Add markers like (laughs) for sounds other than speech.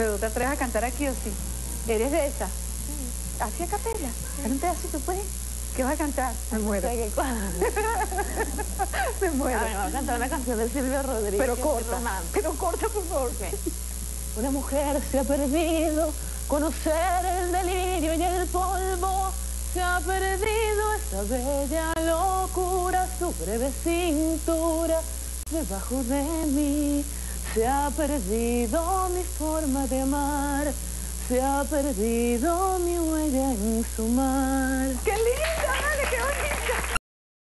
Pero te atreves a cantar aquí o sí. ¿Eres de esa? Así a capela. Canta un pedacito, pues. ¿Qué vas a cantar? Me muero. (laughs) Me muero. A ver, vamos a cantar una canción de Silvio Rodríguez. Pero corta. Pero corta, por favor. Una mujer se ha perdido, conocer el delirio y el polvo. Se ha perdido esa bella locura, su breve cintura debajo de mí. Se ha perdido mi forma de amar, se ha perdido mi huella en su mar.